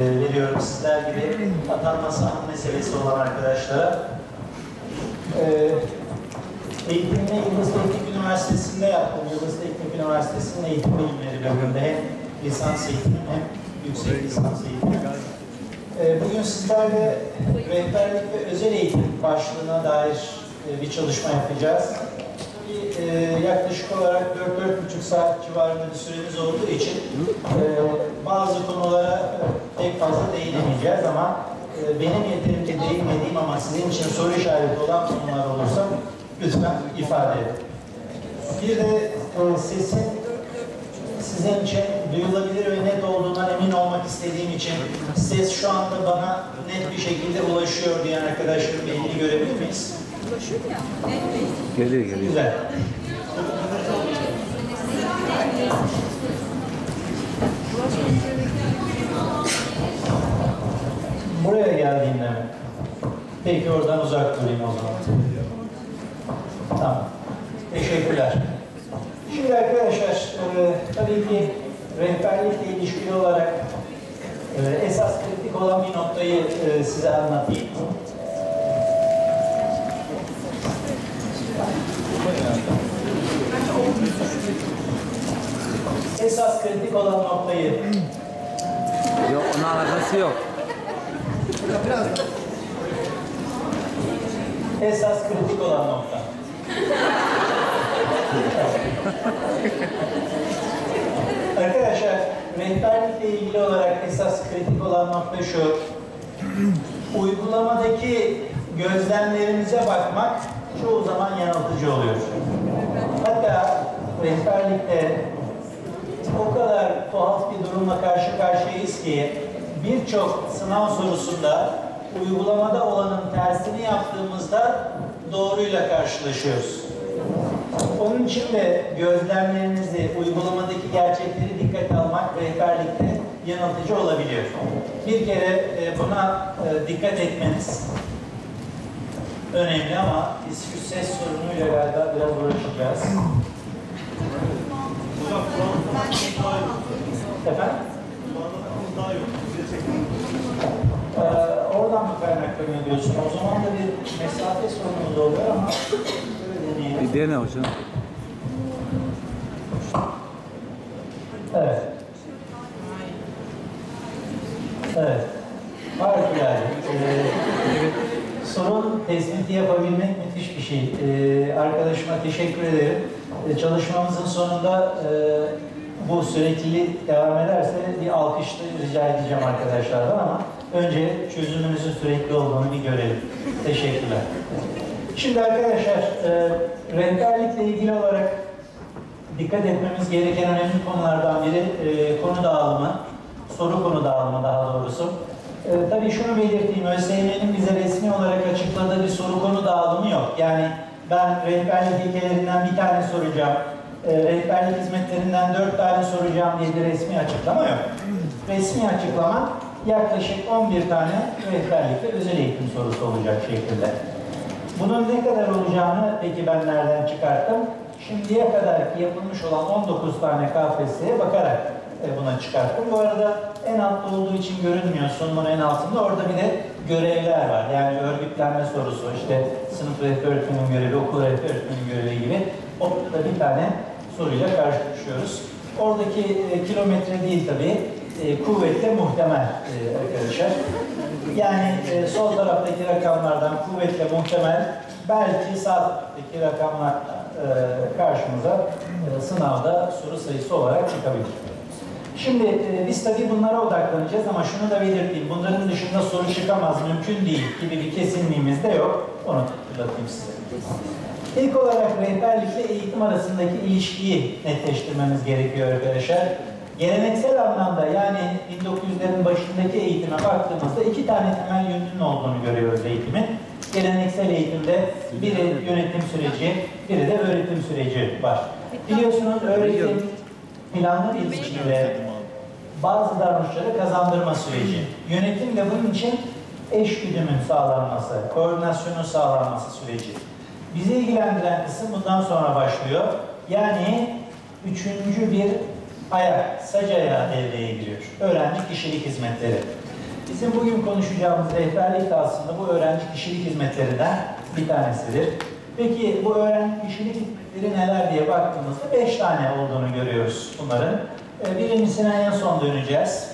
veriyorum sizler gibi atanması an meselesi olan arkadaşlara. E, eğitimini Yıldız Teknik Üniversitesi'nde yaptım. Yıldız Teknik Üniversitesi'nin eğitim bilimleri bölümünde hem lisans eğitimi hem yüksek lisans eğitimi. E, bugün sizlerle rehberlik ve özel eğitim başlığına dair e, bir çalışma yapacağız. E, yaklaşık olarak 4-4,5 saat civarında bir süremiz olduğu için e, bazı konulara pek fazla değinemeyeceğiz ama e, benim yeterince değinmediğim ama sizin için soru işareti olan konular olursa lütfen ifade edin. Bir de e, sesin sizin için duyulabilir ve net olduğundan emin olmak istediğim için ses şu anda bana net bir şekilde ulaşıyor diyen arkadaşlarım elini görebilir miyiz? Geliyor geliyor. Güzel. Buraya geldiğinde mi? Peki oradan uzak durayım o zaman. Tamam. Teşekkürler. Şimdi arkadaşlar, e, tabii ki rehberlikle ilişkili olarak e, esas kritik olan bir noktayı e, size anlatayım. Esas kritik noktayı Yok onun alakası yok. esas kritik olan nokta. Arkadaşlar, rehberlikle ilgili olarak esas kritik olan nokta şu. Uygulamadaki gözlemlerimize bakmak çoğu zaman yanıltıcı oluyor. Hatta rehberlikte o kadar tuhaf bir durumla karşı karşıyayız ki birçok sınav sorusunda uygulamada olanın tersini yaptığımızda doğruyla karşılaşıyoruz. Onun için de gözlemlerinizi, uygulamadaki gerçekleri dikkate almak rehberlikte yanıltıcı olabiliyor. Bir kere e, buna e, dikkat etmeniz önemli ama biz şu ses sorunuyla galiba biraz uğraşacağız. Efendim? Ee, oradan mı kaynaklanıyor diyorsun? O zaman da bir mesafe sorunumuz oluyor ama deneyelim. Bir dene hocam. Evet. Evet. Harikulade. Ee, sorun tespiti yapabilmek müthiş bir şey. Ee, arkadaşıma teşekkür ederim. Ee, çalışmamızın sonunda e, bu süreklilik devam ederse bir alkış da rica edeceğim arkadaşlardan ama önce çözümümüzün sürekli olduğunu bir görelim. Teşekkürler. Şimdi arkadaşlar, e, rehberlikle ilgili olarak dikkat etmemiz gereken önemli konulardan biri e, konu dağılımı, soru konu dağılımı daha doğrusu. E, tabii şunu belirteyim, ÖSYM'nin bize resmi olarak açıkladığı bir soru konu dağılımı yok. Yani ben rehberlik ilkelerinden bir tane soracağım, e, rehberlik hizmetlerinden dört tane soracağım diye bir resmi açıklama yok. Resmi açıklama yaklaşık 11 tane rehberlik ve özel eğitim sorusu olacak şekilde. Bunun ne kadar olacağını peki ben nereden çıkarttım? Şimdiye kadar yapılmış olan 19 tane KPSS'ye bakarak buna çıkarttım. Bu arada en altta olduğu için görünmüyor sunumun en altında. Orada bir de görevler var. Yani örgütlenme sorusu, işte sınıf rehber görevi, okul rehber görevi gibi. Orada bir tane soruyla karşılaşıyoruz. Oradaki e, kilometre değil tabii, e, kuvvetle muhtemel e, arkadaşlar. Yani e, sol taraftaki rakamlardan kuvvetle muhtemel belki sağ rakamlar e, karşımıza e, sınavda soru sayısı olarak çıkabilir. Şimdi e, biz tabii bunlara odaklanacağız ama şunu da belirteyim. Bunların dışında soru çıkamaz, mümkün değil gibi bir kesinliğimiz de yok. Onu hatırlatayım size. İlk olarak rehberlikle eğitim arasındaki ilişkiyi netleştirmemiz gerekiyor arkadaşlar. Geleneksel anlamda yani 1900'lerin başındaki eğitime baktığımızda iki tane temel yönünün olduğunu görüyoruz eğitimin. Geleneksel eğitimde biri yönetim süreci, biri de öğretim süreci var. Biliyorsunuz öğretim planlı bir biçimde bazı davranışları kazandırma süreci. Yönetim de bunun için eş güdümün sağlanması, koordinasyonun sağlanması süreci. Bizi ilgilendiren kısım bundan sonra başlıyor. Yani üçüncü bir ayak, sac ayağı devreye giriyor. Öğrenci kişilik hizmetleri. Bizim bugün konuşacağımız rehberlik de aslında bu öğrenci kişilik hizmetlerinden bir tanesidir. Peki bu öğrenci kişilik hizmetleri neler diye baktığımızda beş tane olduğunu görüyoruz bunların. Ee, Birincisine en son döneceğiz.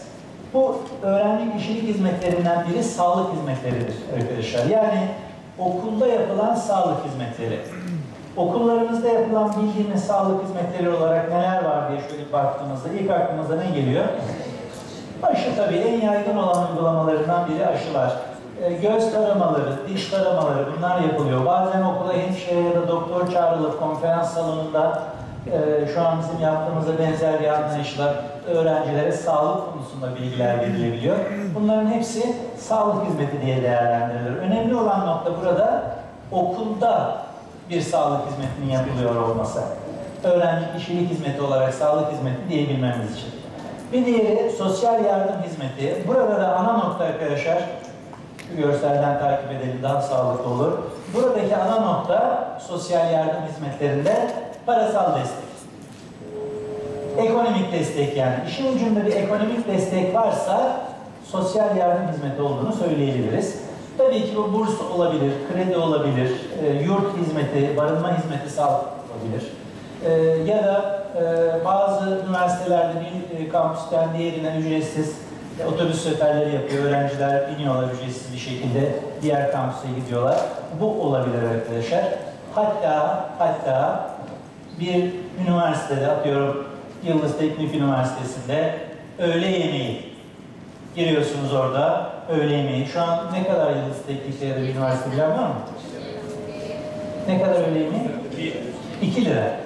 Bu öğrenci kişilik hizmetlerinden biri sağlık hizmetleridir arkadaşlar. Yani okulda yapılan sağlık hizmetleri. Okullarımızda yapılan bildiğimiz sağlık hizmetleri olarak neler var diye şöyle baktığımızda ilk aklımıza ne geliyor? Aşı tabii en yaygın olan uygulamalarından biri aşılar. E, göz taramaları, diş taramaları bunlar yapılıyor. Bazen okula hemşire ya da doktor çağrılıp konferans salonunda e, şu an bizim yaptığımıza benzer bir anlayışla öğrencilere sağlık konusunda bilgiler verilebiliyor. Bunların hepsi sağlık hizmeti diye değerlendirilir. Önemli olan nokta burada okulda bir sağlık hizmetinin yapılıyor olması. Öğrenci kişilik hizmeti olarak sağlık hizmeti diyebilmemiz için. Bir diğeri sosyal yardım hizmeti. Burada da ana nokta arkadaşlar, görselden takip edelim daha sağlıklı olur. Buradaki ana nokta sosyal yardım hizmetlerinde parasal destek. Ekonomik destek yani. İşin ucunda bir ekonomik destek varsa sosyal yardım hizmeti olduğunu söyleyebiliriz. Tabii ki bu burs olabilir, kredi olabilir, e, yurt hizmeti, barınma hizmeti sağlık. E, ya da e, bazı üniversitelerde bir e, kampüsten diğerine ücretsiz e, otobüs seferleri yapıyor. Öğrenciler biniyorlar ücretsiz bir şekilde diğer kampüse gidiyorlar. Bu olabilir arkadaşlar. Hatta hatta bir üniversitede atıyorum Yıldız Teknik Üniversitesi'nde öğle yemeği giriyorsunuz orada öğle yemeği. Şu an ne kadar Yıldız Teknik'te ya da bir üniversite bilen var mı? Ne kadar öğle yemeği? 2 lira.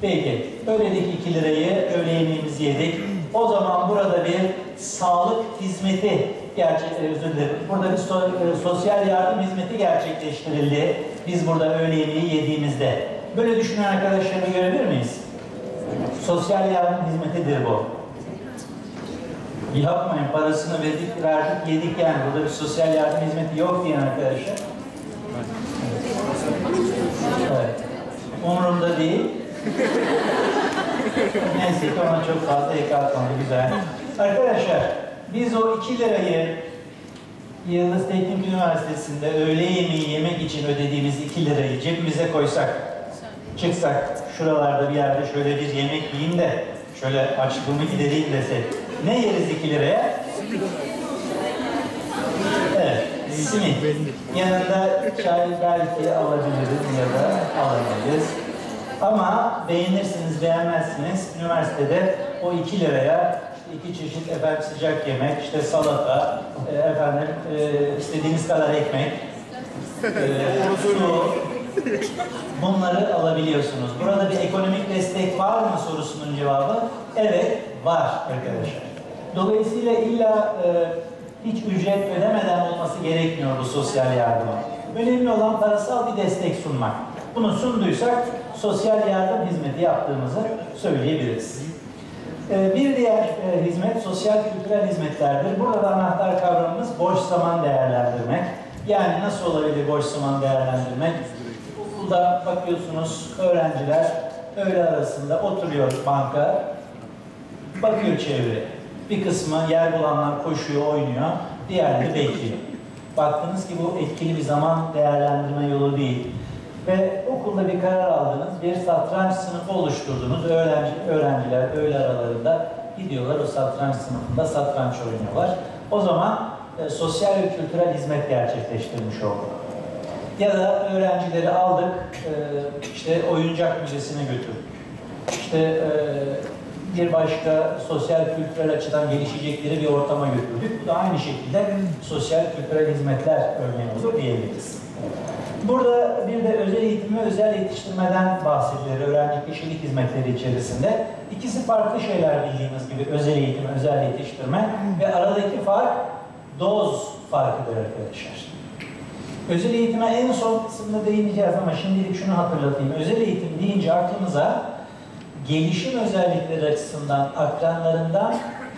Peki. Öğledik 2 lirayı, öğle yemeğimizi yedik. O zaman burada bir sağlık hizmeti gerçek, özür dilerim. Burada bir e, sosyal yardım hizmeti gerçekleştirildi. Biz burada öğle yemeği yediğimizde. Böyle düşünen arkadaşlarımı görebilir miyiz? Sosyal yardım hizmetidir bu. Yapmayın, parasını verdik, verdik, yedik yani. Burada bir sosyal yardım hizmeti yok diyen arkadaşlar. Evet. Umurumda değil. Neyse ki ona çok fazla ek atmadı, güzel. Arkadaşlar, biz o 2 lirayı Yıldız Teknik Üniversitesi'nde öğle yemeği yemek için ödediğimiz 2 lirayı cebimize koysak, çıksak, şuralarda bir yerde şöyle bir yemek yiyeyim de şöyle açlığımı gidereyim desek, ne yeriz 2 liraya? Evet, simit. Yanında çay belki alabiliriz ya da alamayız. Ama beğenirsiniz, beğenmezsiniz. Üniversitede o 2 liraya iki çeşit efendim sıcak yemek, işte salata, e, efendim e, istediğiniz kadar ekmek, e, su, bunları alabiliyorsunuz. Burada bir ekonomik destek var mı sorusunun cevabı evet var arkadaşlar. Dolayısıyla illa e, hiç ücret ödemeden olması gerekmiyor bu sosyal yardıma. Önemli olan parasal bir destek sunmak. Bunu sunduysak sosyal yardım hizmeti yaptığımızı söyleyebiliriz. Ee, Bir diğer e, hizmet sosyal kültürel hizmetlerdir. Burada da anahtar kavramımız boş zaman değerlendirmek. Yani nasıl olabilir boş zaman değerlendirmek? Okulda bakıyorsunuz öğrenciler öğle arasında oturuyor banka, bakıyor çevreye. Bir kısmı yer bulanlar koşuyor, oynuyor, diğerleri bekliyor. Baktınız ki bu etkili bir zaman değerlendirme yolu değil. Ve okulda bir karar aldınız, bir satranç sınıfı oluşturdunuz. Öğrenci, öğrenciler öğle aralarında gidiyorlar o satranç sınıfında satranç oynuyorlar. O zaman e, sosyal ve kültürel hizmet gerçekleştirmiş olduk. Ya da öğrencileri aldık, e, işte oyuncak müzesine götürdük. İşte e, bir başka sosyal kültürel açıdan gelişecekleri bir ortama götürdük. Bu da aynı şekilde sosyal kültürel hizmetler örneği olur diyebiliriz. Burada bir de özel eğitim ve özel yetiştirmeden bahsedilir öğrenci kişilik hizmetleri içerisinde. İkisi farklı şeyler bildiğimiz gibi özel eğitim, özel yetiştirme ve aradaki fark doz farkıdır arkadaşlar. Özel eğitime en son kısımda değineceğiz ama şimdilik şunu hatırlatayım. Özel eğitim deyince aklımıza gelişim özellikleri açısından akranlarından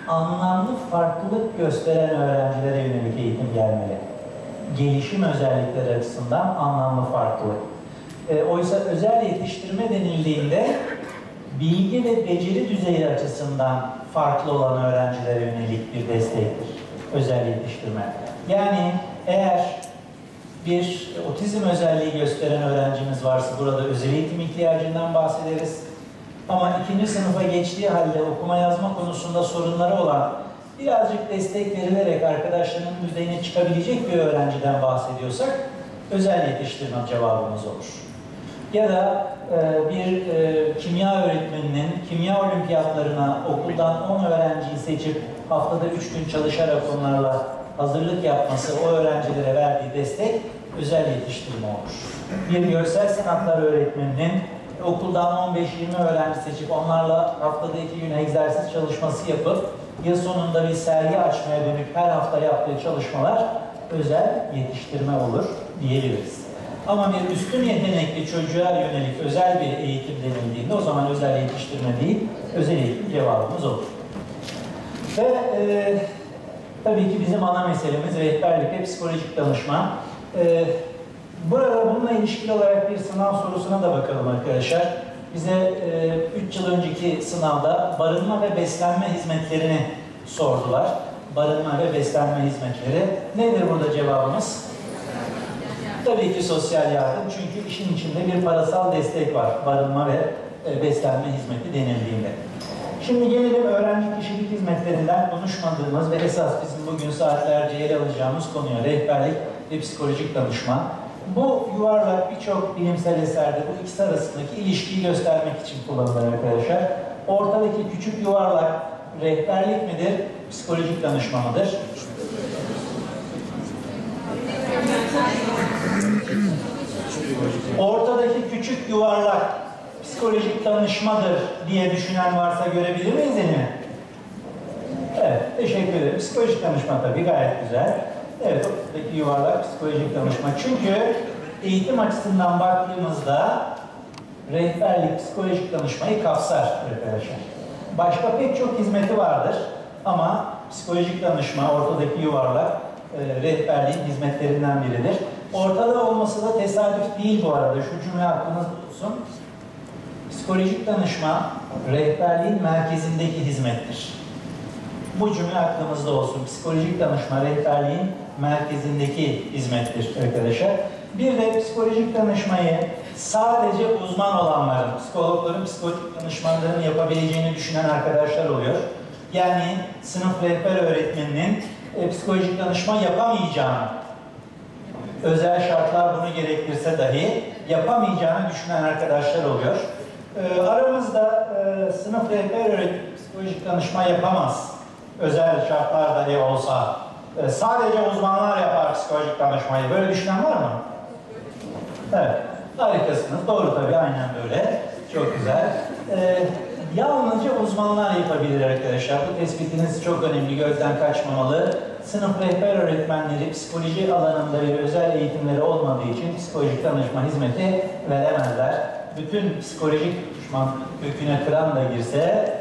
anlamlı farklılık gösteren öğrencilere yönelik eğitim gelmeli. Gelişim özellikleri açısından anlamlı farklılık. E, oysa özel yetiştirme denildiğinde bilgi ve beceri düzeyi açısından farklı olan öğrencilere yönelik bir destektir. özel yetiştirme. Yani eğer bir otizm özelliği gösteren öğrencimiz varsa burada özel eğitim ihtiyacından bahsederiz. Ama ikinci sınıfa geçtiği halde okuma yazma konusunda sorunları olan birazcık destek verilerek arkadaşlarının düzeyine çıkabilecek bir öğrenciden bahsediyorsak özel yetiştirme cevabımız olur. Ya da e, bir e, kimya öğretmeninin kimya olimpiyatlarına okuldan 10 öğrenciyi seçip haftada 3 gün çalışarak onlarla hazırlık yapması, o öğrencilere verdiği destek özel yetiştirme olur. Bir görsel sanatlar öğretmeninin okuldan 15-20 öğrenci seçip onlarla haftada 2 gün egzersiz çalışması yapıp yıl sonunda bir sergi açmaya dönük her hafta yaptığı çalışmalar özel yetiştirme olur diyebiliriz. Ama bir üstün yetenekli çocuğa yönelik özel bir eğitim denildiğinde o zaman özel yetiştirme değil, özel eğitim cevabımız olur. Ve e, tabii ki bizim ana meselemiz rehberlik ve psikolojik danışma. E, burada bununla ilişkili olarak bir sınav sorusuna da bakalım arkadaşlar. Bize 3 yıl önceki sınavda barınma ve beslenme hizmetlerini sordular. Barınma ve beslenme hizmetleri. Nedir burada cevabımız? Tabii ki sosyal yardım çünkü işin içinde bir parasal destek var barınma ve e, beslenme hizmeti denildiğinde. Şimdi gelelim öğrenci kişilik hizmetlerinden konuşmadığımız ve esas bizim bugün saatlerce yer alacağımız konuya rehberlik ve psikolojik danışma. Bu yuvarlak birçok bilimsel eserde bu ikisi arasındaki ilişkiyi göstermek için kullanılır arkadaşlar. Ortadaki küçük yuvarlak rehberlik midir, psikolojik danışma mıdır? Ortadaki küçük yuvarlak psikolojik danışmadır diye düşünen varsa görebilir miyiz elini? Evet, teşekkür ederim. Psikolojik danışma tabii gayet güzel. Evet, ortadaki yuvarlak psikolojik danışma. Çünkü eğitim açısından baktığımızda rehberlik, psikolojik danışmayı kapsar arkadaşlar. Başka pek çok hizmeti vardır ama psikolojik danışma, ortadaki yuvarlak, e, rehberliğin hizmetlerinden biridir. Ortada olması da tesadüf değil bu arada. Şu cümle aklınızda olsun. Psikolojik danışma rehberliğin merkezindeki hizmettir. Bu cümle aklımızda olsun. Psikolojik danışma rehberliğin merkezindeki hizmettir arkadaşlar. Bir de psikolojik danışmayı sadece uzman olanların, psikologların psikolojik danışmanlarını yapabileceğini düşünen arkadaşlar oluyor. Yani sınıf rehber öğretmeninin e, psikolojik danışma yapamayacağını, özel şartlar bunu gerektirse dahi yapamayacağını düşünen arkadaşlar oluyor. E, aramızda e, sınıf rehber öğretmeni psikolojik danışma yapamaz. Özel şartlar dahi olsa. E, sadece uzmanlar yapar psikolojik danışmayı. Böyle düşünen var mı? Evet. Harikasınız. Doğru tabii. Aynen böyle. Çok güzel. E, yalnızca uzmanlar yapabilir arkadaşlar. Bu tespitiniz çok önemli. Gözden kaçmamalı. Sınıf rehber öğretmenleri psikoloji alanında bir özel eğitimleri olmadığı için psikolojik danışma hizmeti veremezler. Bütün psikolojik düşman köküne kıran da girse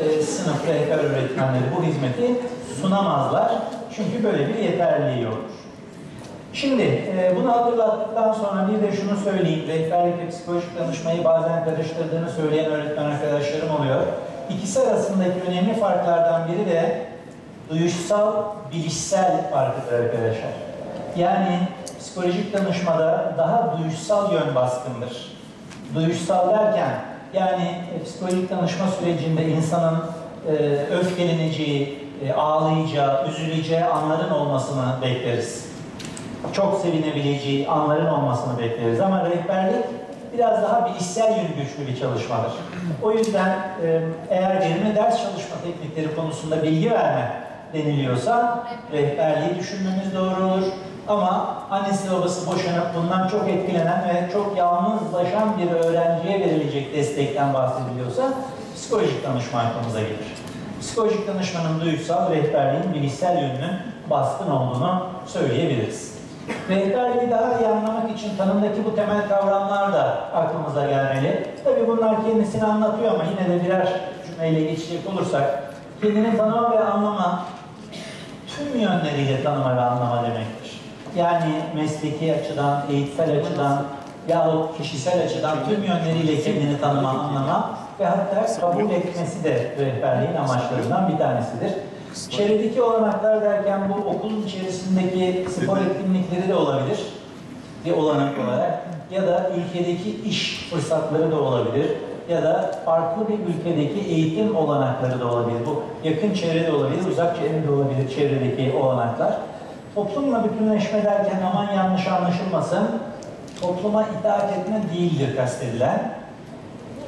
e, sınıf rehber öğretmenleri bu hizmeti sunamazlar. Çünkü böyle bir yeterliliği yoktur. Şimdi e, bunu hatırlattıktan sonra bir de şunu söyleyeyim. Rehberlik ve psikolojik danışmayı bazen karıştırdığını söyleyen öğretmen arkadaşlarım oluyor. İkisi arasındaki önemli farklardan biri de duyuşsal, bilişsel farkıdır arkadaşlar. Yani psikolojik danışmada daha duyuşsal yön baskındır. Duyuşsal derken yani e, psikolojik danışma sürecinde insanın e, öfkeleneceği, e, ağlayacağı, üzüleceği anların olmasını bekleriz. Çok sevinebileceği anların olmasını bekleriz ama rehberlik biraz daha bilişsel yönü güçlü bir çalışmadır. O yüzden e, eğer verimli ders çalışma teknikleri konusunda bilgi verme deniliyorsa rehberliği düşünmemiz doğru olur. Ama annesi babası boşanıp bundan çok etkilenen ve çok yalnızlaşan bir öğrenciye verilecek destekten bahsediliyorsa psikolojik danışma aklımıza gelir. Psikolojik danışmanın duygusal rehberliğin bilişsel yönünün baskın olduğunu söyleyebiliriz. Rehberliği daha iyi anlamak için tanımdaki bu temel kavramlar da aklımıza gelmeli. Tabii bunlar kendisini anlatıyor ama yine de birer cümleyle geçecek olursak kendini tanıma ve anlama tüm yönleriyle tanıma ve anlama demektir. Yani mesleki açıdan, eğitsel açıdan yahut kişisel açıdan tüm yönleriyle kendini tanıma, anlama ve hatta kabul etmesi de rehberliğin amaçlarından bir tanesidir. Çevredeki olanaklar derken bu okulun içerisindeki spor etkinlikleri de olabilir bir olanak olarak ya da ülkedeki iş fırsatları da olabilir ya da farklı bir ülkedeki eğitim olanakları da olabilir. Bu yakın çevrede olabilir, uzak çevrede olabilir çevredeki olanaklar. Toplumla bütünleşme derken aman yanlış anlaşılmasın, topluma itaat etme değildir kastedilen.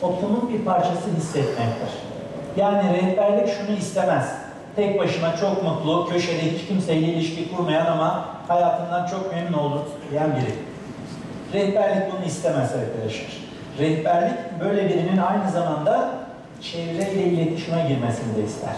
Toplumun bir parçası hissetmektir. Yani rehberlik şunu istemez. Tek başına çok mutlu, köşede hiç kimseyle ilişki kurmayan ama hayatından çok memnun olur diyen biri. Rehberlik bunu istemez arkadaşlar. Rehberlik böyle birinin aynı zamanda çevreyle iletişime girmesini de ister.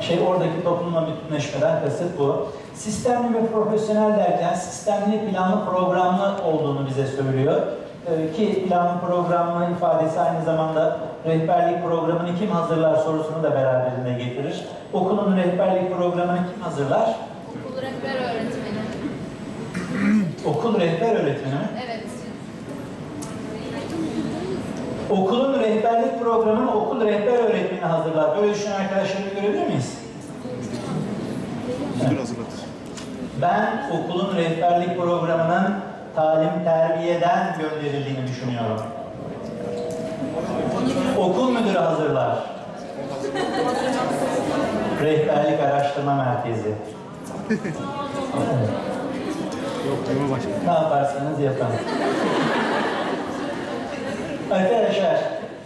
Şey oradaki toplumla bütünleşmeden kasıt bu. Sistemli ve profesyonel derken sistemli, planlı, programlı olduğunu bize söylüyor. Ee, ki planlı, programlı ifadesi aynı zamanda rehberlik programını kim hazırlar sorusunu da beraberinde getirir. Okulun rehberlik programını kim hazırlar? Okul rehber öğretmeni. Okul rehber öğretmeni mi? Evet. Okulun rehberlik programını okul rehber öğretmeni hazırlar. Böyle düşünen arkadaşları görebilir miyiz? Müdür hazırlatır. Ben okulun rehberlik programının talim terbiyeden gönderildiğini düşünüyorum. Okul müdürü hazırlar. Rehberlik Araştırma Merkezi. Ne yaparsanız yapın. Arkadaşlar,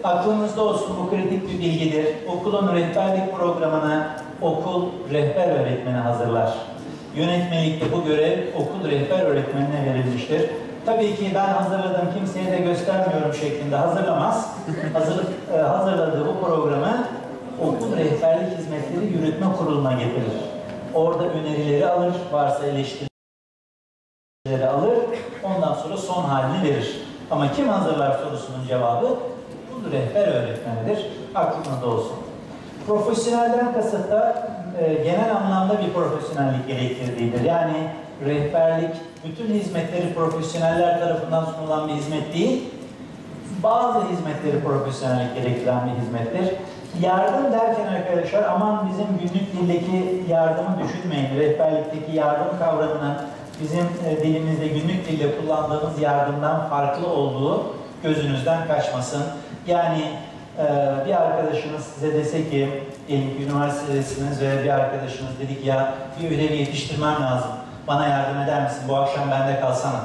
aklınızda olsun bu kritik bir bilgidir. Okulun rehberlik programını okul rehber öğretmeni hazırlar. Yönetmelikte bu görev okul rehber öğretmenine verilmiştir. Tabii ki ben hazırladım, kimseye de göstermiyorum şeklinde hazırlamaz. Hazır, e, hazırladığı bu programı okul rehberlik hizmetleri yürütme kuruluna getirir. Orada önerileri alır, varsa eleştiri bilgileri alır, ondan sonra son halini verir. Ama kim hazırlar sorusunun cevabı bu rehber öğretmenidir. Aklınızda olsun. Profesyonelden kasıt da e, genel anlamda bir profesyonellik gerektirdiğidir. Yani rehberlik bütün hizmetleri profesyoneller tarafından sunulan bir hizmet değil, bazı hizmetleri profesyonellik gerektiren bir hizmettir. Yardım derken arkadaşlar aman bizim günlük dildeki yardımı düşünmeyin. Rehberlikteki yardım kavramının bizim e, dilimizde günlük dilde kullandığımız yardımdan farklı olduğu gözünüzden kaçmasın. Yani e, bir arkadaşınız size dese ki, ki üniversitedesiniz ve bir arkadaşınız dedi ki ya bir ödevi yetiştirmem lazım. Bana yardım eder misin? Bu akşam bende kalsana.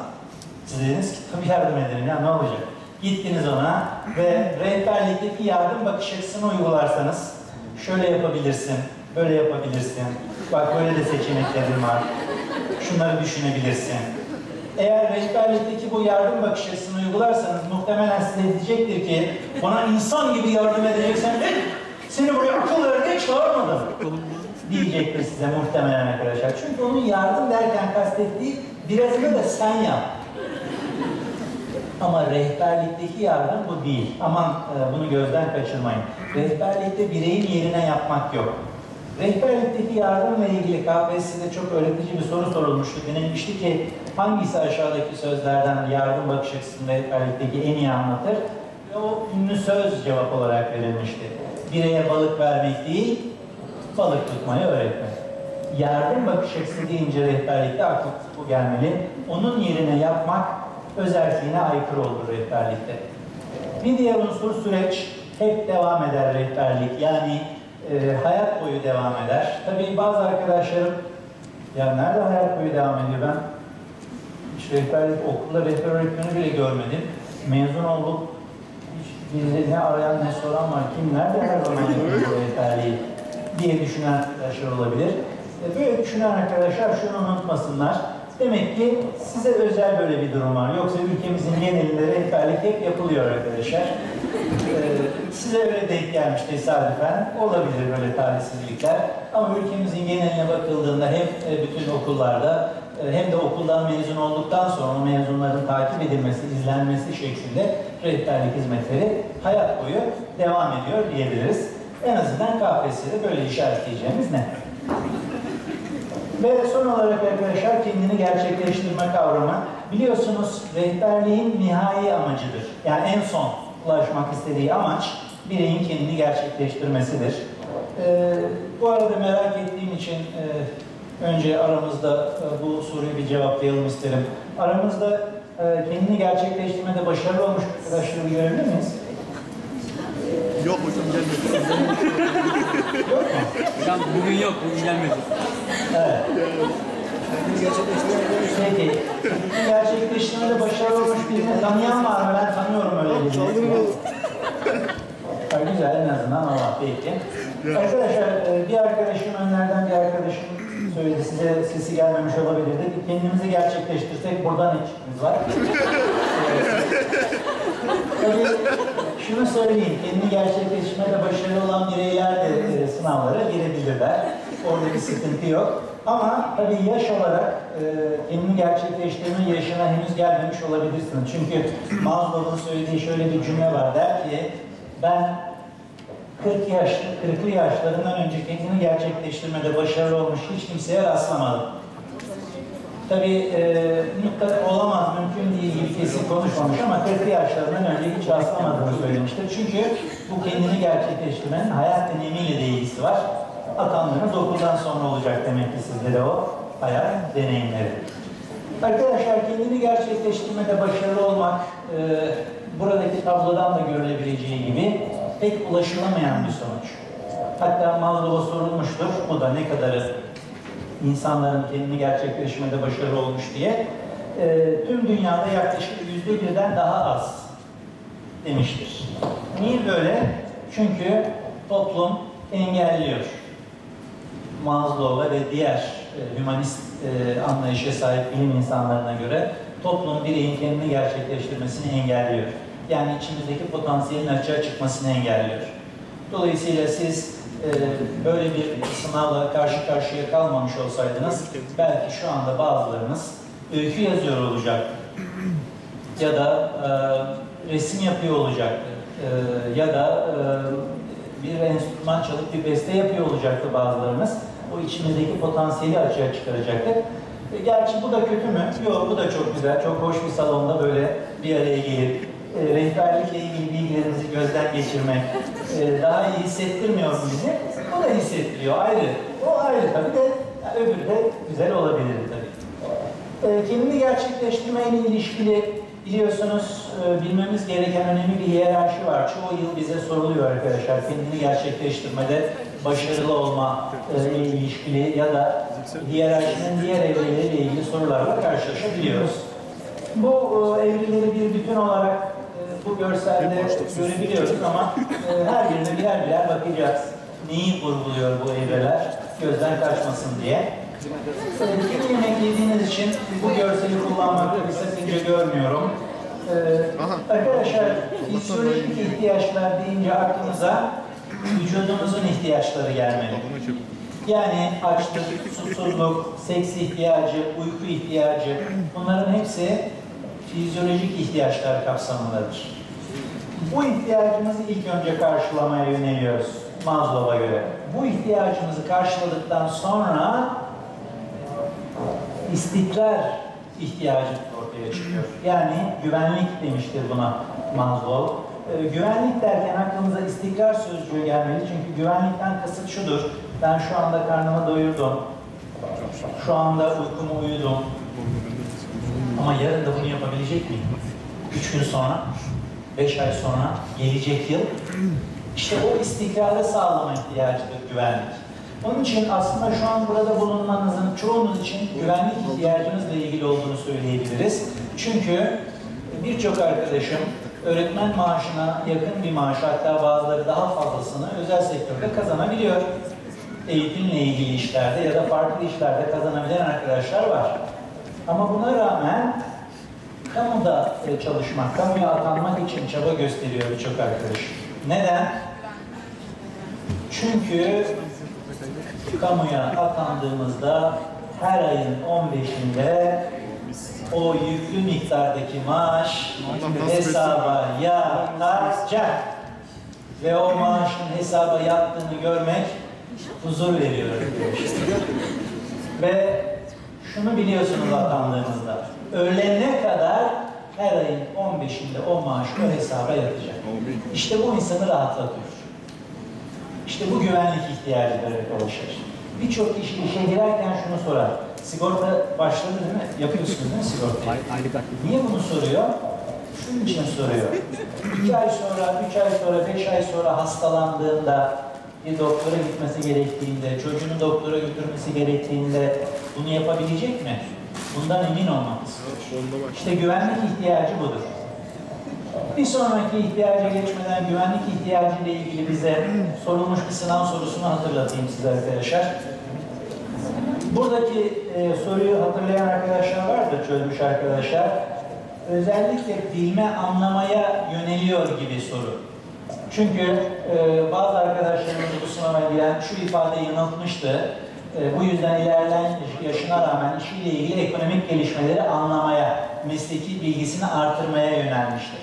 Siz dediniz ki tabii yardım ederim ya ne olacak? Gittiniz ona ve rehberlikteki yardım bakış açısını uygularsanız şöyle yapabilirsin, böyle yapabilirsin. Bak böyle de seçeneklerin var. Şunları düşünebilirsin. Eğer rehberlikteki bu yardım bakış açısını uygularsanız muhtemelen size diyecektir ki bana insan gibi yardım edeceksen de seni buraya akıl öğretmeye çağırmadım diyecektir size muhtemelen arkadaşlar. Çünkü onun yardım derken kastettiği birazını da sen yap. Ama rehberlikteki yardım bu değil. Aman e, bunu gözden kaçırmayın. Rehberlikte bireyin yerine yapmak yok. Rehberlikteki yardımla ilgili KPSS'de çok öğretici bir soru sorulmuştu. Denilmişti ki hangisi aşağıdaki sözlerden yardım bakış açısında rehberlikteki en iyi anlatır? Ve o ünlü söz cevap olarak verilmişti. Bireye balık vermek değil, balık tutmayı öğretmek. Yardım bakış açısı deyince rehberlikte aklımıza bu gelmeli. Onun yerine yapmak özelliğine aykırı olur rehberlikte. Bir diğer unsur süreç hep devam eder rehberlik. Yani e, hayat boyu devam eder. Tabii bazı arkadaşlarım ya nerede hayat boyu devam ediyor ben rehberlik okulda rehber öğretmeni bile görmedim. Mezun olduk. Hiç bizi ne arayan ne soran var. Kim nerede her zaman yapıyor rehberliği diye düşünen arkadaşlar olabilir. E, Böyle düşünen arkadaşlar şunu unutmasınlar. Demek ki size özel böyle bir durum var. Yoksa ülkemizin genelinde rehberlik hep yapılıyor arkadaşlar. Ee, size öyle denk gelmiş tesadüfen. Olabilir böyle talihsizlikler. Ama ülkemizin geneline bakıldığında hem e, bütün okullarda e, hem de okuldan mezun olduktan sonra mezunların takip edilmesi, izlenmesi şeklinde rehberlik hizmetleri hayat boyu devam ediyor diyebiliriz. En azından KPSS'de böyle işaretleyeceğimiz ne? Ve son olarak arkadaşlar kendini gerçekleştirme kavramı. Biliyorsunuz rehberliğin nihai amacıdır. Yani en son ulaşmak istediği amaç bireyin kendini gerçekleştirmesidir. Ee, bu arada merak ettiğim için e, önce aramızda e, bu soruyu bir cevaplayalım isterim. Aramızda e, kendini gerçekleştirmede başarılı olmuş arkadaşları görebilir miyiz? Yok hocam gelmedi. Yok mu? Hocam bugün yok, bugün gelmedi. Evet. Peki, gerçekleştirmede başarılı olmuş birini tanıyan var mı? Ben tanıyorum öyle birini. Güzel en azından Allah peki. Arkadaşlar e, bir arkadaşım önlerden bir arkadaşım söyledi size sesi gelmemiş olabilir dedi. Kendimizi gerçekleştirsek buradan ne çıkımız var? Tabii şunu söyleyeyim, kendini gerçekleştirmede başarılı olan bireyler de e, sınavlara girebilirler. Orada bir sıkıntı yok. Ama tabii yaş olarak e, kendini gerçekleştirme yaşına henüz gelmemiş olabilirsiniz. Çünkü Maslow'un söylediği şöyle bir cümle var. Der ki, ben 40 yaş, 40'lı yaşlarından önce kendini gerçekleştirmede başarılı olmuş hiç kimseye rastlamadım. Tabii e, mutlaka olamaz, mümkün değil gibi kesin konuşmamış ama 40'lı yaşlarından önce hiç rastlamadığını söylemiştir. Çünkü bu kendini gerçekleştirmenin hayat deneyimiyle de ilgisi var. Atandığınız okuldan sonra olacak demek ki sizde de o hayat deneyimleri. Arkadaşlar kendini gerçekleştirmede başarılı olmak e, buradaki tablodan da görülebileceği gibi pek ulaşılamayan bir sonuç. Hatta Maslow'a sorulmuştur, bu da ne kadarı insanların kendini gerçekleştirmede başarılı olmuş diye. E, tüm dünyada yaklaşık yüzde birden daha az demiştir. Niye böyle? Çünkü toplum engelliyor. Maslow'a ve diğer e, hümanist e, anlayışa sahip bilim insanlarına göre toplum bireyin kendini gerçekleştirmesini engelliyor. Yani içimizdeki potansiyelin açığa çıkmasını engelliyor. Dolayısıyla siz e, böyle bir sınavla karşı karşıya kalmamış olsaydınız belki şu anda bazılarınız öykü yazıyor olacaktı. Ya da e, resim yapıyor olacaktı. E, ya da e, bir enstrüman çalıp bir beste yapıyor olacaktı bazılarınız. O içimizdeki potansiyeli açığa çıkaracaktı. E, gerçi bu da kötü mü? Yok bu da çok güzel. Çok hoş bir salonda böyle bir araya gelip e, rehberlikle ilgili bilgilerimizi gözden geçirmek e, daha iyi hissettirmiyor mu bizi? O da hissettiriyor ayrı. O ayrı tabii de ya, öbürü de güzel olabilir tabii. E, kendini gerçekleştirmeyle ilişkili biliyorsunuz e, bilmemiz gereken önemli bir hiyerarşi var. Çoğu yıl bize soruluyor arkadaşlar. Kendini gerçekleştirmede başarılı olma e, ile ilişkili ya da hiyerarşinin diğer evreleriyle ilgili sorularla karşılaşabiliyoruz. Bu e, evreleri bir bütün olarak bu görselde görebiliyoruz ama e, her birine birer birer bakacağız. Neyi vurguluyor bu evreler gözden kaçmasın diye. Kötü yemek yediğiniz için bu görseli kullanmakta bir sakınca görmüyorum. Ee, arkadaşlar, fizyolojik ihtiyaçlar deyince aklınıza vücudumuzun ihtiyaçları gelmeli. Yani açlık, susuzluk, seks ihtiyacı, uyku ihtiyacı bunların hepsi fizyolojik ihtiyaçlar kapsamındadır. Bu ihtiyacımızı ilk önce karşılamaya yöneliyoruz Maslow'a göre. Bu ihtiyacımızı karşıladıktan sonra istikrar ihtiyacı ortaya çıkıyor. Yani güvenlik demiştir buna Maslow. Ee, güvenlik derken aklımıza istikrar sözcüğü gelmeli. Çünkü güvenlikten kasıt şudur. Ben şu anda karnımı doyurdum. Şu anda uykumu uyudum. Ama yarın da bunu yapabilecek miyim? Üç gün sonra, beş ay sonra, gelecek yıl. İşte o istikrarı sağlama ihtiyacıdır güvenlik. Onun için aslında şu an burada bulunmanızın çoğunuz için güvenlik ihtiyacınızla ilgili olduğunu söyleyebiliriz. Çünkü birçok arkadaşım öğretmen maaşına yakın bir maaş hatta bazıları daha fazlasını özel sektörde kazanabiliyor. Eğitimle ilgili işlerde ya da farklı işlerde kazanabilen arkadaşlar var. Ama buna rağmen kamuda e, çalışmak, kamuya atanmak için çaba gösteriyor birçok arkadaş. Neden? Çünkü kamuya atandığımızda her ayın 15'inde o yüklü miktardaki maaş hesaba yatacak. Ve o maaşın hesaba yattığını görmek huzur veriyor. Ve şunu biliyorsunuz atandığınızda, öğlene kadar her ayın 15'inde o maaş o hesaba yatacak. İşte bu insanı rahatlatıyor. İşte bu güvenlik ihtiyacıdır arkadaşlar. Birçok kişi işe girerken şunu sorar. Sigorta başladı değil mi? Yapıyorsunuz değil mi sigortayı? Niye bunu soruyor? Şunun için soruyor. İki ay sonra, üç ay sonra, beş ay sonra hastalandığında, bir doktora gitmesi gerektiğinde, çocuğunu doktora götürmesi gerektiğinde bunu yapabilecek mi? Bundan emin bak. İşte güvenlik ihtiyacı budur. Bir sonraki ihtiyaca geçmeden güvenlik ihtiyacı ile ilgili bize sorulmuş bir sınav sorusunu hatırlatayım size arkadaşlar. Buradaki e, soruyu hatırlayan arkadaşlar vardır, çözmüş arkadaşlar. Özellikle bilme, anlamaya yöneliyor gibi soru. Çünkü e, bazı arkadaşlarımız bu sınava giren şu ifadeyi yanıltmıştı. E, bu yüzden ilerleyen yaşına rağmen işiyle ilgili ekonomik gelişmeleri anlamaya, mesleki bilgisini artırmaya yönelmiştir.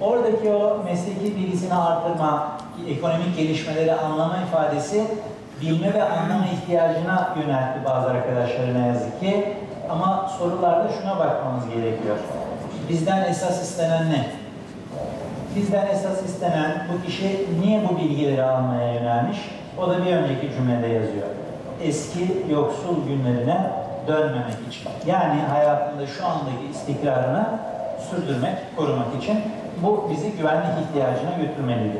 Oradaki o mesleki bilgisini artırma, ekonomik gelişmeleri anlama ifadesi bilme ve anlama ihtiyacına yöneltti bazı arkadaşlar ne yazık ki. Ama sorularda şuna bakmamız gerekiyor. Bizden esas istenen ne? Bizden esas istenen bu kişi niye bu bilgileri almaya yönelmiş? O da bir önceki cümlede yazıyor. Eski yoksul günlerine dönmemek için. Yani hayatında şu andaki istikrarını sürdürmek, korumak için bu bizi güvenlik ihtiyacına götürmeliydi.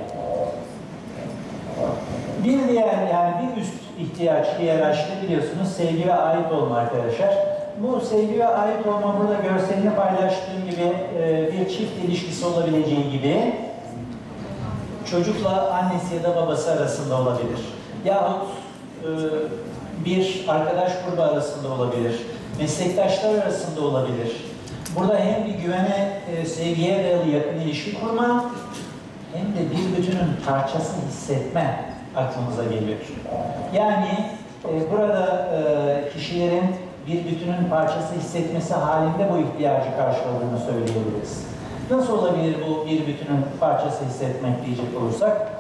Bir diğer yani bir üst ihtiyaç hiyerarşide biliyorsunuz sevgi ve ait olma arkadaşlar. Bu sevgi ve ait olma burada görselini paylaştığım gibi e, bir çift ilişkisi olabileceği gibi çocukla annesi ya da babası arasında olabilir. Yahut bir arkadaş grubu arasında olabilir. Meslektaşlar arasında olabilir. Burada hem bir güvene, e, sevgiye dayalı yakın ilişki kurma hem de bir bütünün parçası hissetme aklımıza geliyor. Yani e, burada e, kişilerin bir bütünün parçası hissetmesi halinde bu ihtiyacı karşıladığını söyleyebiliriz. Nasıl olabilir bu bir bütünün parçası hissetmek diyecek olursak?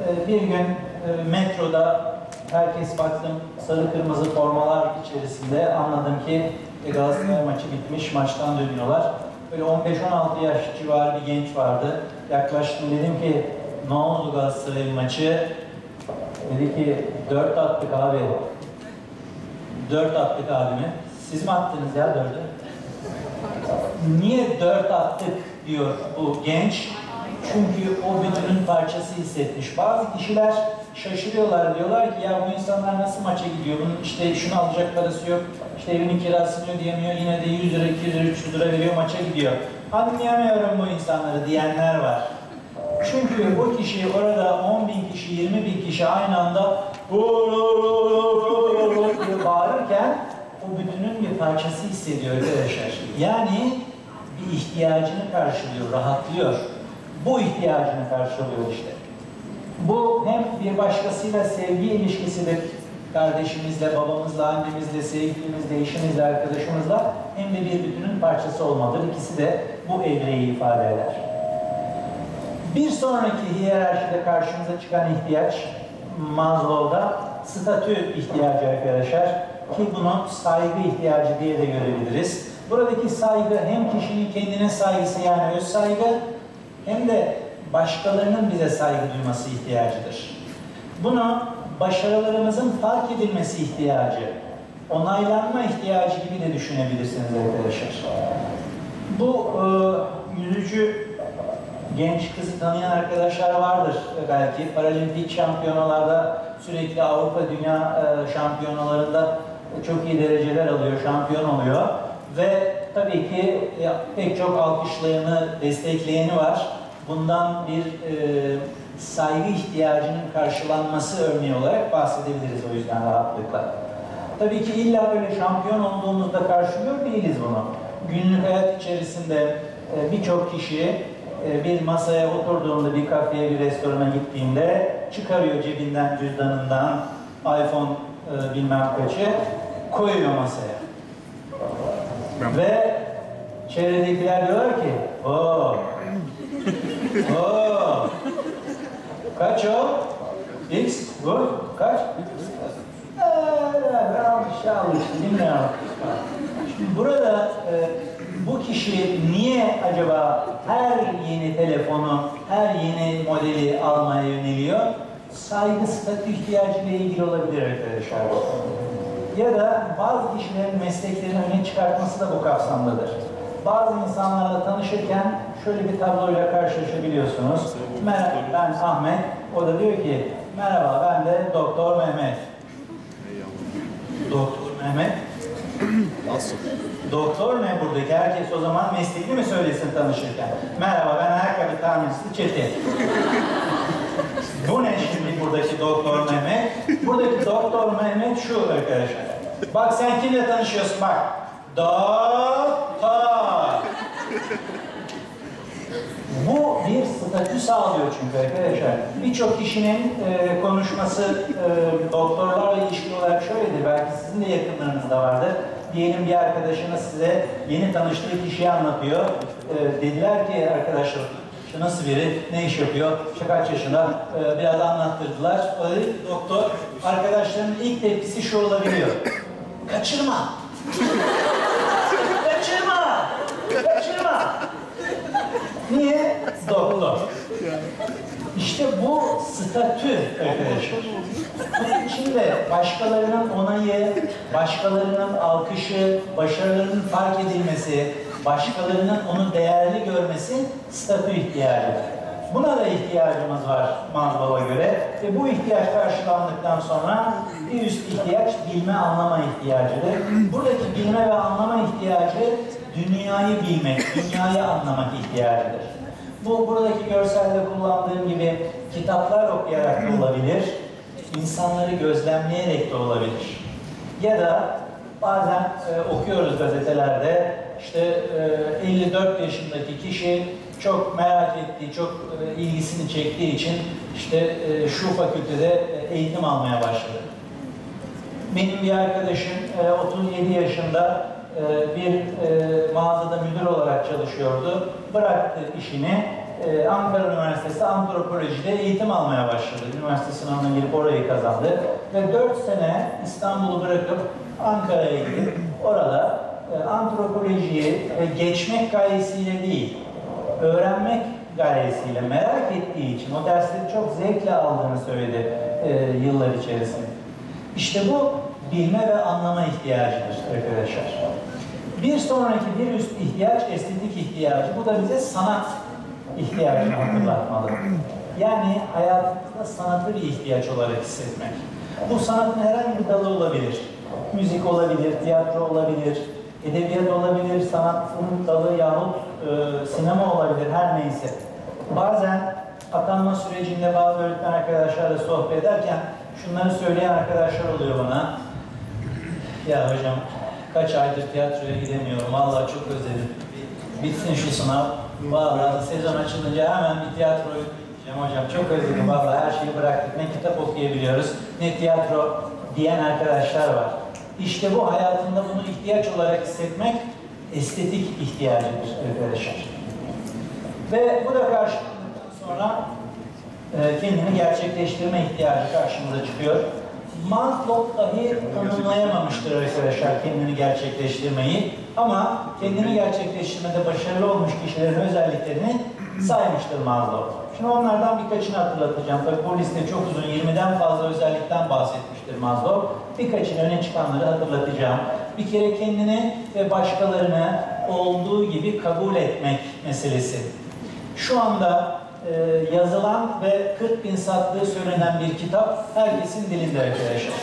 E, bir gün e, metroda herkes baktım sarı kırmızı formalar içerisinde anladım ki e, Galatasaray maçı bitmiş, maçtan dönüyorlar. Böyle 15-16 yaş civarı bir genç vardı. Yaklaştım dedim ki ne oldu Galatasaray maçı? Dedi ki 4 attık abi. 4 attık abi mi? Siz mi attınız ya 4'ü? Niye 4 attık diyor bu genç. Çünkü o bütünün parçası hissetmiş. Bazı kişiler şaşırıyorlar diyorlar ki ya bu insanlar nasıl maça gidiyor? Bunun işte şunu alacak parası yok. İşte evinin kirasını ödeyemiyor. Yine de 100 lira, 200 lira, 300 lira veriyor maça gidiyor. Anlayamıyorum bu insanları diyenler var. Çünkü bu kişi orada 10 bin kişi, 20 bin kişi aynı anda bağırırken o bütünün bir parçası hissediyor arkadaşlar. Yani bir ihtiyacını karşılıyor, rahatlıyor. Bu ihtiyacını karşılıyor işte. Bu hem bir başkasıyla sevgi ilişkisidir. Kardeşimizle, babamızla, annemizle, sevgilimizle, eşimizle, arkadaşımızla hem de bir bütünün parçası olmalıdır. İkisi de bu evreyi ifade eder. Bir sonraki hiyerarşide karşımıza çıkan ihtiyaç Maslow'da statü ihtiyacı arkadaşlar ki bunu saygı ihtiyacı diye de görebiliriz. Buradaki saygı hem kişinin kendine saygısı yani öz saygı hem de başkalarının bize saygı duyması ihtiyacıdır. Bunu başarılarımızın fark edilmesi ihtiyacı, onaylanma ihtiyacı gibi de düşünebilirsiniz arkadaşlar. Bu e, yüzücü genç kızı tanıyan arkadaşlar vardır belki. Paralimpik şampiyonalarda sürekli Avrupa Dünya e, şampiyonalarında çok iyi dereceler alıyor, şampiyon oluyor. Ve tabii ki e, pek çok alkışlayanı, destekleyeni var. Bundan bir e, saygı ihtiyacının karşılanması örneği olarak bahsedebiliriz o yüzden rahatlıkla. Tabii ki illa böyle şampiyon olduğumuzda karşılıyor değiliz bunu. Günlük hayat içerisinde e, birçok kişi e, bir masaya oturduğunda, bir kafeye, bir restorana gittiğinde çıkarıyor cebinden, cüzdanından iPhone e, bilmem kaçı, koyuyor masaya. Ve çevredekiler diyorlar ki, o, o, kaç o? X, bu, kaç? Eee, almış, almış, bilmiyorum. Şimdi burada e, bu kişi niye acaba her yeni telefonu, her yeni modeli almaya yöneliyor? saygı statü ihtiyacı ile ilgili olabilir arkadaşlar. Ya da bazı kişilerin mesleklerini öne çıkartması da bu kapsamdadır. Bazı insanlarla tanışırken şöyle bir tabloyla karşılaşabiliyorsunuz. Merhaba ben Ahmet. O da diyor ki merhaba ben de Doktor Mehmet. Doktor Mehmet. Nasıl? Doktor ne buradaki? Herkes o zaman mesleğini mi söylesin tanışırken? Merhaba ben ayakkabı tamircisi Çetin. Bu ne şimdi buradaki Doktor Mehmet? Buradaki Doktor Mehmet şu arkadaşlar. Bak sen kimle tanışıyorsun bak. Doktor. Bu bir statü sağlıyor çünkü arkadaşlar. Birçok kişinin e, konuşması e, doktorlarla ilişkili olarak şöyledir. Belki sizin de yakınlarınızda vardır. Diyelim bir arkadaşınız size yeni tanıştığı kişiyi anlatıyor. E, dediler ki arkadaşlar şu nasıl biri, ne iş yapıyor, işte kaç yaşında e, biraz anlattırdılar. O dedi, doktor arkadaşlarının ilk tepkisi şu olabiliyor. Kaçırma. Kaçırma. Kaçırma. Niye? Doktor. İşte bu statü arkadaşlar. Bunun içinde başkalarının onayı, başkalarının alkışı, başarılarının fark edilmesi, başkalarının onu değerli görmesi statü ihtiyacı. Buna da ihtiyacımız var Maslow'a göre ve bu ihtiyaç karşılandıktan sonra bir üst ihtiyaç bilme anlama ihtiyacıdır. Buradaki bilme ve anlama ihtiyacı dünyayı bilmek, dünyayı anlamak ihtiyacıdır. Bu buradaki görselde kullandığım gibi kitaplar okuyarak da olabilir, insanları gözlemleyerek de olabilir. Ya da bazen e, okuyoruz gazetelerde işte e, 54 yaşındaki kişi çok merak ettiği, çok e, ilgisini çektiği için işte e, şu fakültede e, eğitim almaya başladı. Benim bir arkadaşım e, 37 yaşında e, bir e, mağazada müdür olarak çalışıyordu. Bıraktı işini. e, Ankara Üniversitesi antropolojide eğitim almaya başladı. Üniversite sınavına girip orayı kazandı. Ve 4 sene İstanbul'u bırakıp Ankara'ya gidip orada e, antropolojiyi e, geçmek gayesiyle değil, öğrenmek gayesiyle, merak ettiği için o dersleri çok zevkle aldığını söyledi e, yıllar içerisinde. İşte bu bilme ve anlama ihtiyacıdır arkadaşlar. Bir sonraki bir üst ihtiyaç estetik ihtiyacı. Bu da bize sanat ihtiyacını hatırlatmalı. Yani hayatımızda sanatı bir ihtiyaç olarak hissetmek. Bu sanatın herhangi bir dalı olabilir. Müzik olabilir, tiyatro olabilir, edebiyat olabilir, sanatın dalı yahut e, sinema olabilir her neyse. Bazen atanma sürecinde bazı öğretmen arkadaşlarla sohbet ederken şunları söyleyen arkadaşlar oluyor bana. Ya hocam kaç aydır tiyatroya gidemiyorum. Vallahi çok özledim. Bitsin şu sınav. Vallahi sezon açılınca hemen bir tiyatroya gideceğim hocam. Çok özledim. Vallahi her şeyi bıraktık. Ne kitap okuyabiliyoruz, ne tiyatro diyen arkadaşlar var. İşte bu hayatında bunu ihtiyaç olarak hissetmek estetik ihtiyacıdır arkadaşlar. Ve bu da karşılandıktan sonra e, kendini gerçekleştirme ihtiyacı karşımıza çıkıyor. Maslow dahi tanımlayamamıştır arkadaşlar kendini gerçekleştirmeyi ama kendini gerçekleştirmede başarılı olmuş kişilerin özelliklerini saymıştır Maslow. Şimdi onlardan birkaçını hatırlatacağım. Tabii bu liste çok uzun, 20'den fazla özellikten bahsetmiştir Maslow. Birkaçını öne çıkanları hatırlatacağım. Bir kere kendini ve başkalarını olduğu gibi kabul etmek meselesi. Şu anda e, yazılan ve 40 bin sattığı söylenen bir kitap herkesin dilinde arkadaşlar.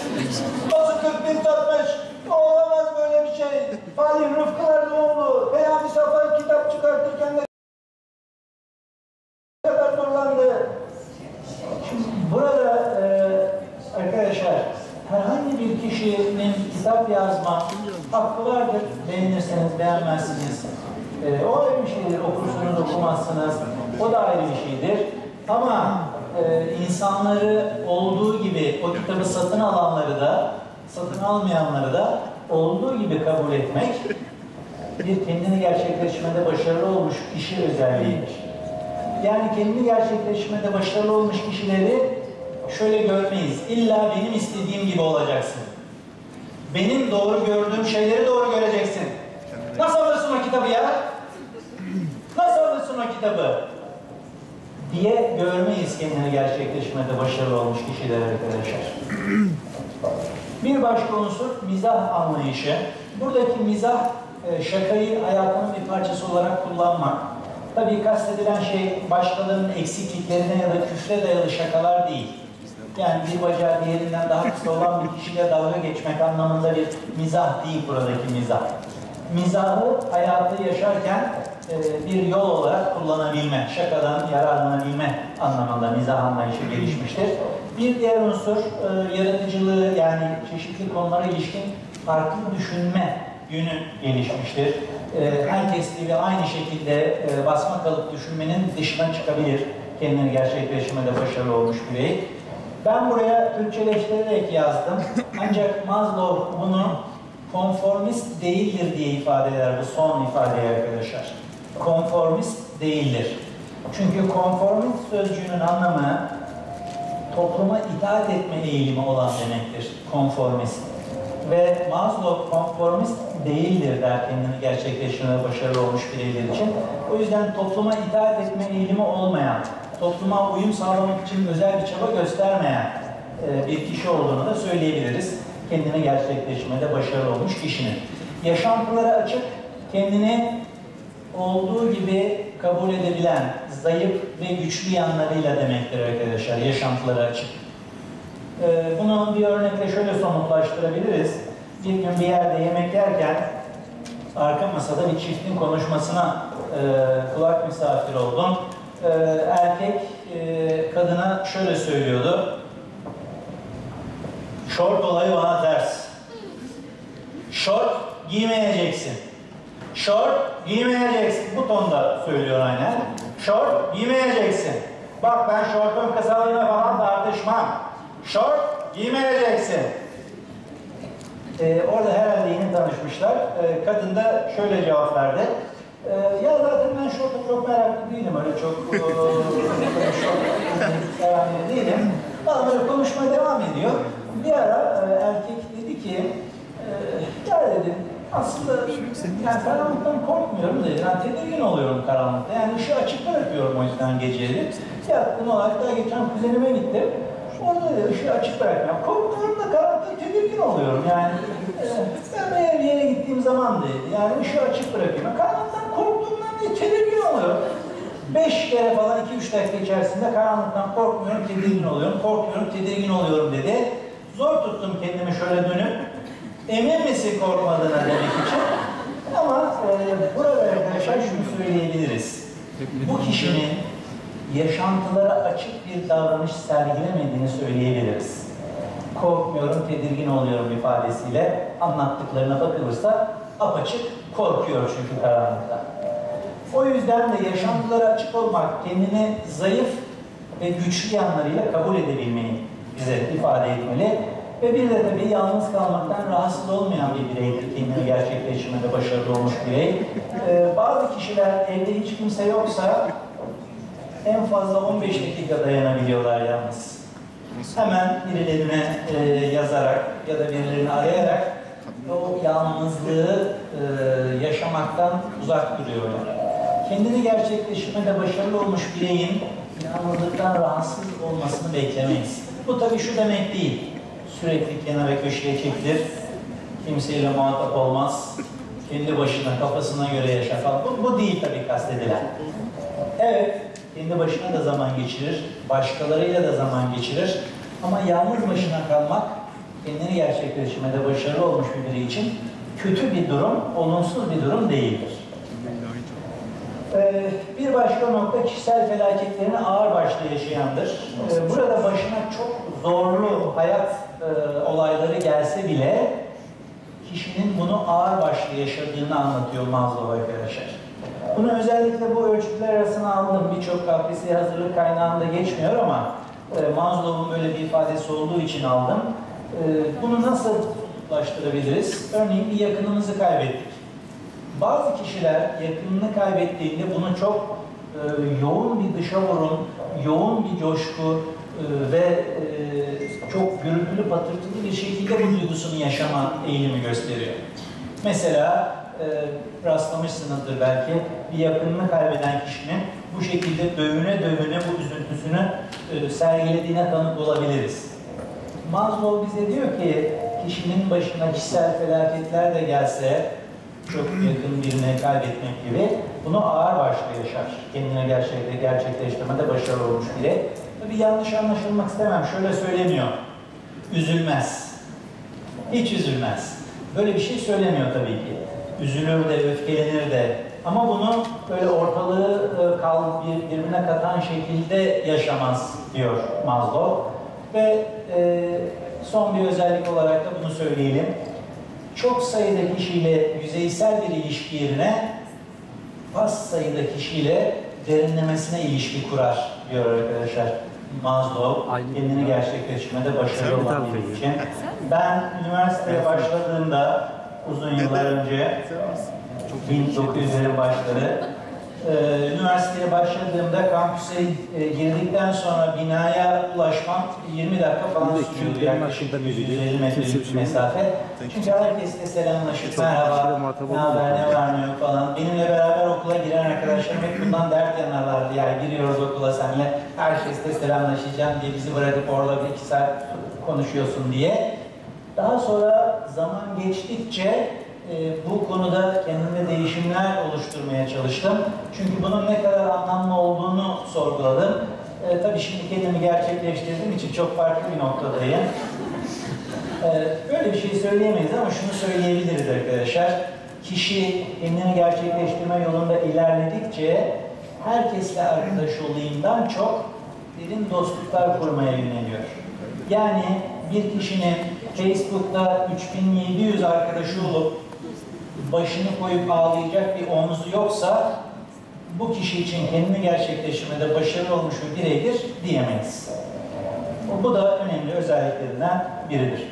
Nasıl 40 bin satmış? Olamaz böyle bir şey. Falih Rıfkılar ne oldu? Peyami Safa kitap çıkartırken ne kadar zorlandı. Şimdi burada e, arkadaşlar herhangi bir kişinin kitap yazma hakkı vardır. Beğenirseniz beğenmezsiniz. E, o ayrı bir şeydir. Okursunuz okumazsınız. O da ayrı bir şeydir. Ama e, insanları olduğu gibi o kitabı satın alanları da satın almayanları da olduğu gibi kabul etmek bir kendini gerçekleştirmede başarılı olmuş kişi özelliğidir. Yani kendini gerçekleştirmede başarılı olmuş kişileri şöyle görmeyiz. İlla benim istediğim gibi olacaksın. Benim doğru gördüğüm şeyleri doğru göreceksin. Nasıl alırsın o kitabı ya? Nasıl alırsın o kitabı? Diye görmeyiz kendini gerçekleşmede başarılı olmuş kişiler arkadaşlar. Bir başka unsur mizah anlayışı. Buradaki mizah e, şakayı hayatının bir parçası olarak kullanmak. Tabii kastedilen şey başkalarının eksikliklerine ya da küfre dayalı şakalar değil. Yani bir bacağı diğerinden daha kısa olan bir kişiyle dalga geçmek anlamında bir mizah değil buradaki mizah. Mizahı hayatı yaşarken bir yol olarak kullanabilme, şakadan yararlanabilme anlamında mizah anlayışı gelişmiştir. Bir diğer unsur e, yaratıcılığı yani çeşitli konulara ilişkin farklı düşünme yönü gelişmiştir. E, herkes gibi aynı şekilde e, basma kalıp düşünmenin dışına çıkabilir. Kendini gerçekleştirmede başarılı olmuş birey. Ben buraya Türkçeleştirerek yazdım. Ancak Maslow bunu konformist değildir diye ifade eder bu son ifadeyi arkadaşlar. Konformist değildir. Çünkü konformist sözcüğünün anlamı topluma itaat etme eğilimi olan demektir. Konformist. Ve Maslow konformist değildir der kendini gerçekleştirmede başarılı olmuş bireyler için. O yüzden topluma itaat etme eğilimi olmayan, topluma uyum sağlamak için özel bir çaba göstermeyen e, bir kişi olduğunu da söyleyebiliriz. Kendini gerçekleştirmede başarılı olmuş kişinin. Yaşantılara açık, kendini olduğu gibi kabul edebilen, zayıf ve güçlü yanlarıyla demektir arkadaşlar, yaşantılara açık. Ee, bunu bir örnekle şöyle somutlaştırabiliriz. Bir gün bir yerde yemek yerken arka masada bir çiftin konuşmasına e, kulak misafir oldum. E, erkek e, kadına şöyle söylüyordu. Şort olayı bana ters. Şort giymeyeceksin. Şort giymeyeceksin. Bu tonda söylüyor aynen. Şort giymeyeceksin. Bak ben şortun kısalığına falan tartışmam. Şort giymeyeceksin. Ee, orada herhalde yeni tanışmışlar. Ee, kadın da şöyle cevap verdi. Ee, ya zaten ben şorta çok meraklı değilim. Öyle çok e, şort meraklı değilim. Bana böyle konuşmaya devam ediyor. Bir ara e, erkek dedi ki e, ya dedi aslında yani karanlıktan korkmuyorum dedi. Yani tedirgin oluyorum karanlıkta. Yani ışığı açık bırakıyorum o yüzden geceleri. Yattım olarak daha geçen kuzenime gittim. Orada da ışığı açık bırakmıyorum. Korkmuyorum da karanlıkta tedirgin oluyorum. Yani e, ben eğer bir yere gittiğim zaman dedi. Yani ışığı açık bırakıyorum. Karanlıktan korktuğumdan değil tedirgin oluyorum. Beş kere falan iki üç dakika içerisinde karanlıktan korkmuyorum, tedirgin oluyorum. Korkmuyorum, tedirgin oluyorum dedi. Zor tuttum kendimi şöyle dönüp. Emin misin korkmadığına demek için. Ama e, burada arkadaşlar şunu söyleyebiliriz. Bu kişinin yaşantılara açık bir davranış sergilemediğini söyleyebiliriz. Korkmuyorum, tedirgin oluyorum ifadesiyle anlattıklarına bakılırsa apaçık korkuyor çünkü karanlıkta. O yüzden de yaşantılara açık olmak, kendini zayıf ve güçlü yanlarıyla kabul edebilmeyi bize ifade etmeli. Ve bir de tabii yalnız kalmaktan rahatsız olmayan bir bireydir kendini gerçekleştirmede başarılı olmuş birey. Ee, bazı kişiler evde hiç kimse yoksa en fazla 15 dakika dayanabiliyorlar yalnız. Hemen birilerine e, yazarak ya da birilerini arayarak o yalnızlığı e, yaşamaktan uzak duruyorlar. Kendini gerçekleştirmede başarılı olmuş bireyin yalnızlıktan rahatsız olmasını beklemeyiz. Bu tabii şu demek değil. Sürekli kenara köşeye çekilir, kimseyle muhatap olmaz, kendi başına, kafasına göre yaşar falan. Bu, bu değil tabii kastedilen. Evet, kendi başına da zaman geçirir, başkalarıyla da zaman geçirir. Ama yalnız başına kalmak, kendini gerçekleştirmede başarılı olmuş bir biri için kötü bir durum, olumsuz bir durum değildir. Ee, bir başka nokta kişisel felaketlerini ağır başlı yaşayandır. Ee, burada başına çok zorlu hayat e, olayları gelse bile kişinin bunu ağır başlı yaşadığını anlatıyor Maslow arkadaşlar. Bunu özellikle bu ölçütler arasına aldım. Birçok KPSS hazırlık kaynağında geçmiyor ama e, böyle bir ifadesi olduğu için aldım. E, bunu nasıl ulaştırabiliriz? Örneğin bir yakınımızı kaybettik. Bazı kişiler yakınını kaybettiğinde bunu çok e, yoğun bir dışa vurum, yoğun bir coşku e, ve e, çok gürültülü patırtılı bir şekilde bu duygusunu yaşama eğilimi gösteriyor. Mesela e, rastlamışsınızdır belki bir yakınını kaybeden kişinin bu şekilde dövüne dövüne bu üzüntüsünü e, sergilediğine tanık olabiliriz. Maslow bize diyor ki kişinin başına kişisel felaketler de gelse çok yakın birini kaybetmek gibi bunu ağır başlı yaşar. Kendine gerçekte gerçekleştirmede başarılı olmuş biri. Tabii yanlış anlaşılmak istemem. Şöyle söylemiyor. Üzülmez. Hiç üzülmez. Böyle bir şey söylemiyor tabii ki. Üzülür de, öfkelenir de. Ama bunu böyle ortalığı e, kal, bir- birbirine katan şekilde yaşamaz diyor Maslow. Ve e, son bir özellik olarak da bunu söyleyelim. Çok sayıda kişiyle yüzeysel bir ilişki yerine az sayıda kişiyle derinlemesine ilişki kurar diyor arkadaşlar. Maslow Aynı. kendini gerçekleştirmede başarılı olan tabii. bir için. Ben üniversiteye başladığımda uzun yıllar önce 1900'lerin başları e, üniversiteye başladığımda kampüse e, girdikten sonra binaya ulaşmam 20 dakika falan sürüyordu. Yaklaşık hakkında bilgi, 150 kimse metrelik şey mesafe. Çünkü herkesle selamlaşıp merhaba, ne haber, ne var ne yok falan. Benimle beraber okula giren arkadaşlarım hep bundan dert yanarlardı. Yani giriyoruz okula seninle, herkesle selamlaşacağım diye bizi bırakıp orada bir iki saat konuşuyorsun diye. Daha sonra zaman geçtikçe bu konuda kendimde değişimler oluşturmaya çalıştım. Çünkü bunun ne kadar anlamlı olduğunu sorguladım. E, tabii şimdi kendimi gerçekleştirdiğim için çok farklı bir noktadayım. Ee, Böyle bir şey söyleyemeyiz ama şunu söyleyebiliriz arkadaşlar. Kişi kendini gerçekleştirme yolunda ilerledikçe herkesle arkadaş olayımdan çok derin dostluklar kurmaya yöneliyor. Yani bir kişinin Facebook'ta 3700 arkadaşı olup başını koyup ağlayacak bir omzu yoksa bu kişi için kendini gerçekleştirmede başarılı olmuş bir bireydir diyemeyiz. Bu da önemli özelliklerinden biridir.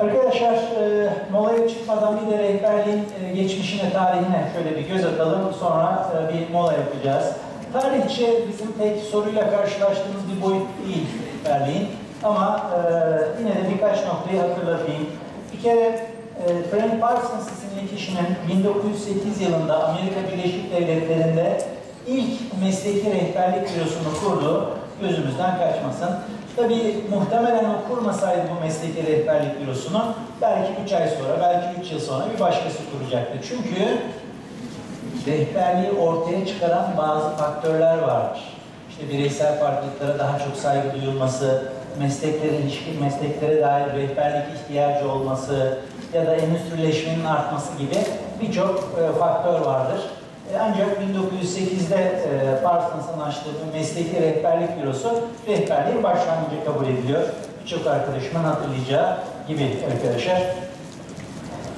Arkadaşlar, e, molaya çıkmadan bir de rehberliğin e, geçmişine, tarihine şöyle bir göz atalım. Sonra e, bir mola yapacağız. Tarihçe bizim tek soruyla karşılaştığımız bir boyut değil rehberliğin. Ama e, yine de birkaç noktayı hatırlatayım. Bir kere Frank Parsons isimli kişinin 1908 yılında Amerika Birleşik Devletleri'nde ilk mesleki rehberlik bürosunu kurdu. Gözümüzden kaçmasın. Tabii muhtemelen o kurmasaydı bu mesleki rehberlik bürosunu belki 3 ay sonra, belki 3 yıl sonra bir başkası kuracaktı. Çünkü rehberliği ortaya çıkaran bazı faktörler vardır. İşte bireysel farklılıklara daha çok saygı duyulması, mesleklere ilişkin mesleklere dair rehberlik ihtiyacı olması ya da endüstrileşmenin artması gibi birçok e, faktör vardır. E, ancak 1908'de e, Parsons'ın açtığı bu mesleki rehberlik bürosu rehberliğin başlangıcı kabul ediliyor. Birçok arkadaşımın hatırlayacağı gibi arkadaşlar.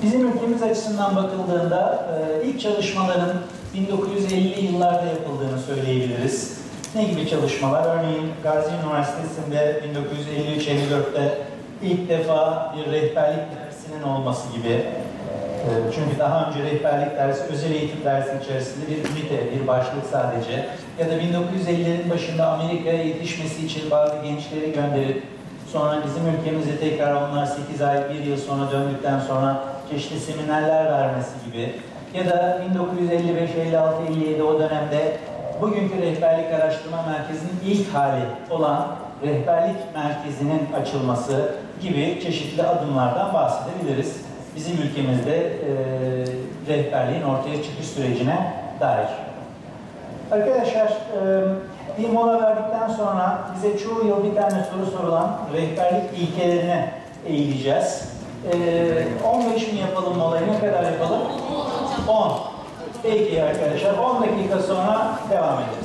Bizim ülkemiz açısından bakıldığında e, ilk çalışmaların 1950'li yıllarda yapıldığını söyleyebiliriz. Ne gibi çalışmalar? Örneğin Gazi Üniversitesi'nde 1953-54'te ilk defa bir rehberlik dersinin olması gibi. E, Çünkü daha önce rehberlik dersi özel eğitim dersi içerisinde bir ünite, bir başlık sadece. Ya da 1950'lerin başında Amerika'ya yetişmesi için bazı gençleri gönderip Sonra bizim ülkemize tekrar onlar 8 ay, 1 yıl sonra döndükten sonra çeşitli seminerler vermesi gibi. Ya da 1955, 56, 57 o dönemde bugünkü rehberlik araştırma merkezinin ilk hali olan rehberlik merkezinin açılması gibi çeşitli adımlardan bahsedebiliriz. Bizim ülkemizde e, rehberliğin ortaya çıkış sürecine dair. Arkadaşlar, e, bir mola verdikten sonra bize çoğu yıl bir tane soru sorulan rehberlik ilkelerine eğileceğiz. E, 15 mi yapalım molayı, ne kadar yapalım? 10. Peki arkadaşlar, 10 dakika sonra devam ederiz.